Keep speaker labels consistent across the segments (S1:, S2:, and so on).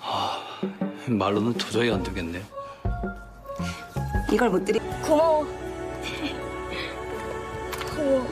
S1: 아, 말로는 도저히 안 되겠네.
S2: 이걸 못 드리.
S3: 고마워. 고마워.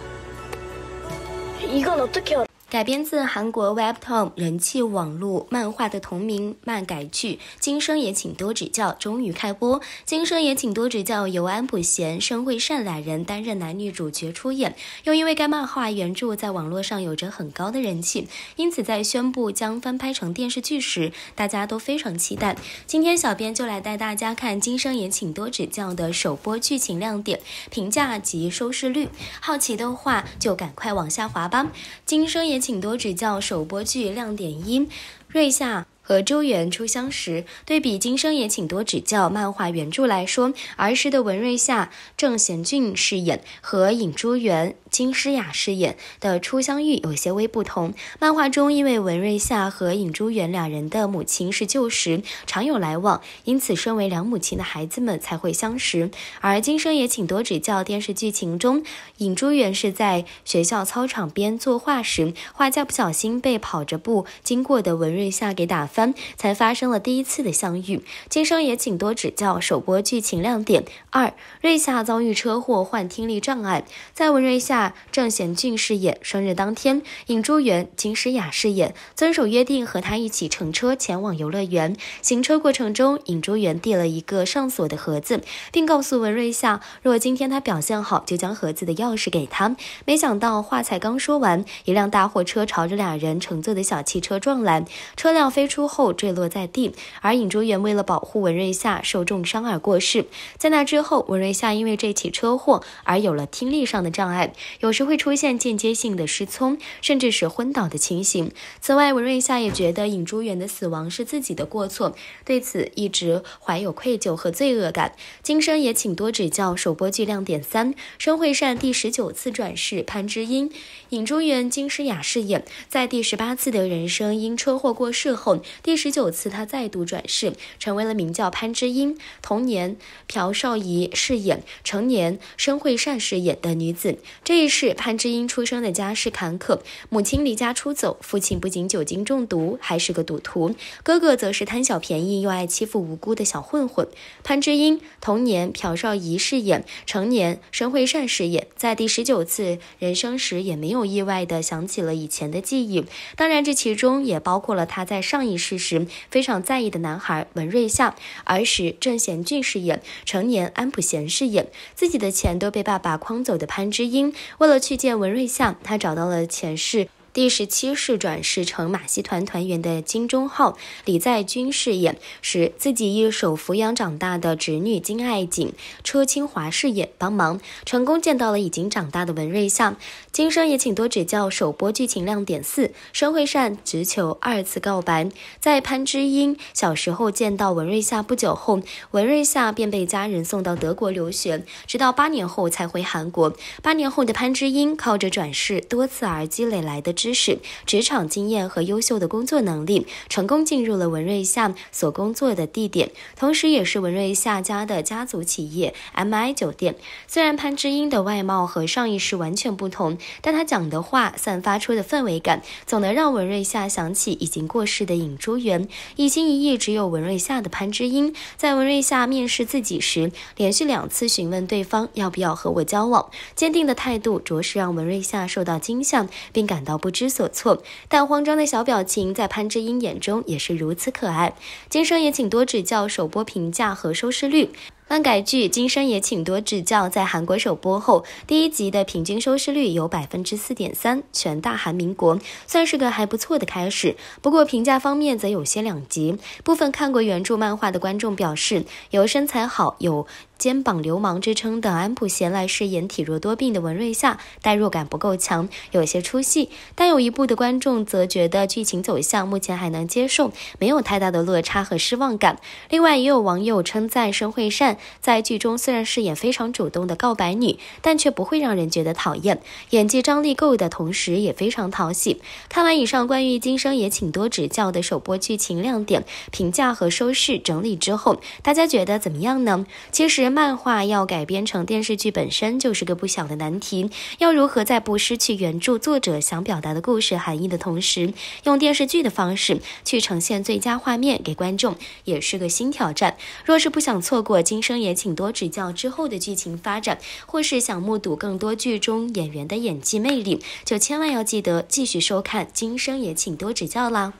S3: 이건 어떻게 알아?
S4: 改编自韩国 Webtoon 人气网络漫画的同名漫改剧《今生也请多指教》终于开播。《今生也请多指教》由安普贤、申惠善两人担任男女主角出演。又因为该漫画原著在网络上有着很高的人气，因此在宣布将翻拍成电视剧时，大家都非常期待。今天小编就来带大家看《今生也请多指教》的首播剧情亮点、评价及收视率。好奇的话就赶快往下滑吧。《今生也》请多指教首播剧亮点一，瑞夏。和周元初相识，对比今生也请多指教漫画原著来说，儿时的文瑞夏、郑贤俊饰演和尹珠元、金诗雅饰演的初相遇有些微不同。漫画中因为文瑞夏和尹珠元两人的母亲是旧识，常有来往，因此身为两母亲的孩子们才会相识。而今生也请多指教电视剧情中，尹珠元是在学校操场边作画时，画家不小心被跑着步经过的文瑞夏给打翻。才发生了第一次的相遇，今生也请多指教。首播剧情亮点二：瑞夏遭遇车祸患听力障碍，在文瑞夏、郑贤俊饰演。生日当天，尹珠元、金诗雅饰演，遵守约定和他一起乘车前往游乐园。行车过程中，尹珠元递了一个上锁的盒子，并告诉文瑞夏，若今天他表现好，就将盒子的钥匙给他。没想到话才刚说完，一辆大货车朝着两人乘坐的小汽车撞来，车辆飞出。后坠落在地，而尹珠元为了保护文瑞夏受重伤而过世。在那之后，文瑞夏因为这起车祸而有了听力上的障碍，有时会出现间接性的失聪，甚至是昏倒的情形。此外，文瑞夏也觉得尹珠元的死亡是自己的过错，对此一直怀有愧疚和罪恶感。今生也请多指教。首播剧亮点三：申惠善第十九次转世潘之音，尹珠元、金诗雅饰演，在第十八次的人生因车祸过世后。第十九次，他再度转世，成为了名叫潘之音，童年朴少仪饰演，成年申惠善饰演的女子。这一世，潘之音出生的家世坎坷，母亲离家出走，父亲不仅酒精中毒，还是个赌徒，哥哥则是贪小便宜又爱欺负无辜的小混混。潘之音童年朴少仪饰演，成年申惠善饰演，在第十九次人生时，也没有意外的想起了以前的记忆。当然，这其中也包括了他在上一事实非常在意的男孩文瑞夏，儿时郑贤俊饰演，成年安普贤饰演。自己的钱都被爸爸诓走的潘之英，为了去见文瑞夏，他找到了前世。第十七世转世成马戏团团员的金钟浩、李在军饰演，是自己一手抚养长大的侄女金爱景、车清华饰演帮忙，成功见到了已经长大的文瑞夏。今生也请多指教。首播剧情亮点四：申惠善直求二次告白。在潘之英小时候见到文瑞夏不久后，文瑞夏便被家人送到德国留学，直到八年后才回韩国。八年后的潘之英靠着转世多次而积累来的。知识、职场经验和优秀的工作能力，成功进入了文瑞夏所工作的地点，同时也是文瑞夏家的家族企业 MI 酒店。虽然潘之英的外貌和上一世完全不同，但他讲的话散发出的氛围感，总能让文瑞夏想起已经过世的尹珠元。一心一意只有文瑞夏的潘之英，在文瑞夏面试自己时，连续两次询问对方要不要和我交往，坚定的态度着实让文瑞夏受到惊吓，并感到不。不知所措，但慌张的小表情在潘之英眼中也是如此可爱。今生也请多指教首播评价和收视率。漫改剧《今生也请多指教》在韩国首播后，第一集的平均收视率有百分之四点三，全大韩民国算是个还不错的开始。不过评价方面则有些两极，部分看过原著漫画的观众表示，有身材好有。肩膀流氓之称的安普贤来饰演体弱多病的文瑞夏，代入感不够强，有些出戏。但有一部的观众则觉得剧情走向目前还能接受，没有太大的落差和失望感。另外，也有网友称赞申惠善在剧中虽然饰演非常主动的告白女，但却不会让人觉得讨厌，演技张力够的同时也非常讨喜。看完以上关于今生也请多指教的首播剧情亮点、评价和收视整理之后，大家觉得怎么样呢？其实。漫画要改编成电视剧本身就是个不小的难题。要如何在不失去原著作者想表达的故事含义的同时，用电视剧的方式去呈现最佳画面给观众，也是个新挑战。若是不想错过《今生也请多指教》之后的剧情发展，或是想目睹更多剧中演员的演技魅力，就千万要记得继续收看《今生也请多指教》啦。